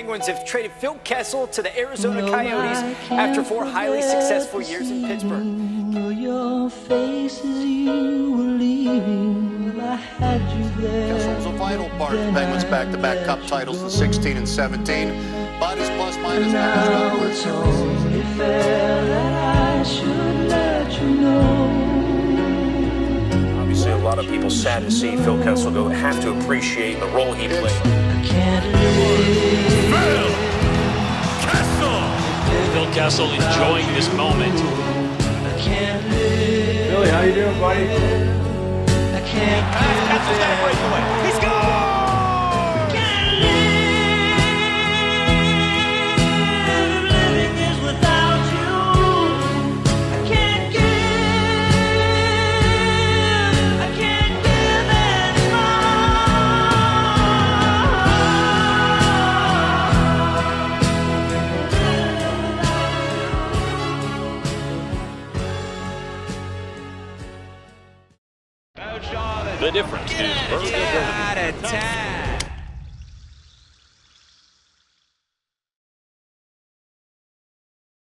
Penguins have traded Phil Kessel to the Arizona Coyotes after four highly successful years in Pittsburgh. Your face as you were leaving, I had you there. Kessel was a vital part of the Penguins' back-to-back Cup titles in 16 and 17. But his plus-minus numbers Now don't it's only fair that I should let you know. Obviously, a lot of people sad to see Phil Kessel go. Have to appreciate the role he played. Kessel enjoying this moment. Billy, how you doing, buddy? The difference is versatility.